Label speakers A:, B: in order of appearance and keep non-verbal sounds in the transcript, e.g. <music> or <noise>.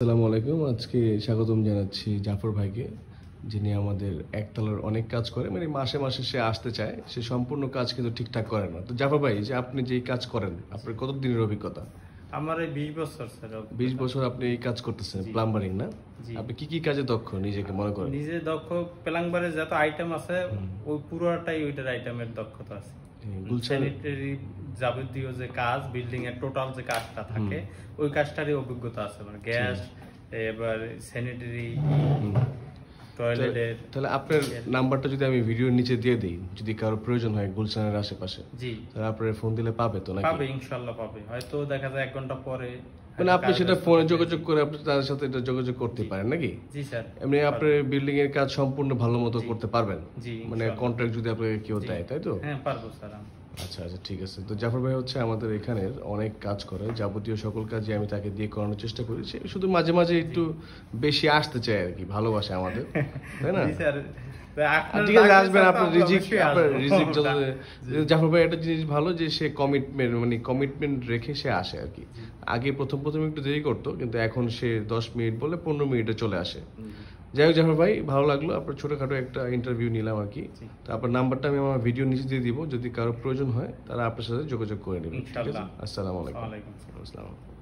A: আসসালামু আলাইকুম। আজকে স্বাগতম জানাচ্ছি জাফর ভাইকে, যিনি আমাদের একতলার অনেক কাজ করে মানে মাসে মাসে সে আসতে চায়, সে সম্পূর্ণ কাজ কিন্তু ঠিকঠাক করে না। তো জাফর ভাই যে আপনি যেই কাজ করেন, আপনার কতদিনের অভিজ্ঞতা?
B: আমার এই বিশ বছর স্যার
A: বিশ বছর আপনি এই কাজ করতেছেন প্লাম্বারিং না? আপনি কি কি কাজে দক্ষ নিজেকে মনে করেন?
B: নিজে দক্ষ প্লাংবারে যত আইটেম আছে ওই পুরোটাই ওইটার আইটেমের দক্ষতা আছে। স্যানিটারি যাবতীয় যে কাজ বিল্ডিং এর টোটাল যে কাজটা থাকে ওই কাজটারই অভিজ্ঞতা আছে। মানে গ্যাস এবার স্যানিটারি টয়লেটের
A: তাহলে আপনার নাম্বারটা যদি আমি ভিডিওর নিচে দিয়ে দিই যদি কারও প্রয়োজন হয় গুলশানের আশেপাশে
B: জি।
A: তাহলে আপনার ফোন দিলে পাবে তো নাকি?
B: পাবে পাবে। হয়তো দেখা যায় এক ঘণ্টা পরে
A: মানে আপনি সেটা ফোনে যোগাযোগ করে আপনি তাদের সাথে এটা যোগাযোগ করতে পারেন নাকি?
B: জি স্যার।
A: এমনি আপনার বিল্ডিং এর কাজ সম্পূর্ণ ভালো মতো করতে পারবেন।
B: জি
A: মানে কন্ট্রাক্ট যদি আপনাকে কেউ দেয় তাই তো?
B: হ্যাঁ পারব স্যার।
A: আচ্ছা আচ্ছা ঠিক আছে। তো জাফর ভাই হচ্ছে আমাদের এখানের অনেক কাজ করে। যাবতীয় সকল কাজই আমি তাকে দিয়ে করানোর চেষ্টা করি সে শুধু মাঝে মাঝে একটু বেশি আসতে চায় আর কি ভালোবাসে আমাদের তাই না? ঠিক আছে আসবেন
B: স্যার
A: আপনার রিজিক আপনার রিজিক <laughs> জাফর ভাই একটা জিনিস ভালো যে সে কমিটমেন্ট মানে কমিটমেন্ট রেখে সে আসে আর কি। আগে প্রথম প্রথম একটু দেরি করতো কিন্তু এখন সে দশ মিনিট বলে পনেরো মিনিটে চলে আসে। যাই হোক জাফর ভাই ভালো লাগল। আপনার ছোটখাটো একটা ইন্টারভিউ নিলাম আর কি। তো আপনার নাম্বারটা আমি আমার ভিডিও নিচে দিয়ে দিব। যদি কারও প্রয়োজন হয় তারা আপনার সাথে যোগাযোগ করে নেবেন।
B: আসসালামাইকুম
A: আসসালামু আলাইকুম।
B: আসসালাম।
A: আসসালাম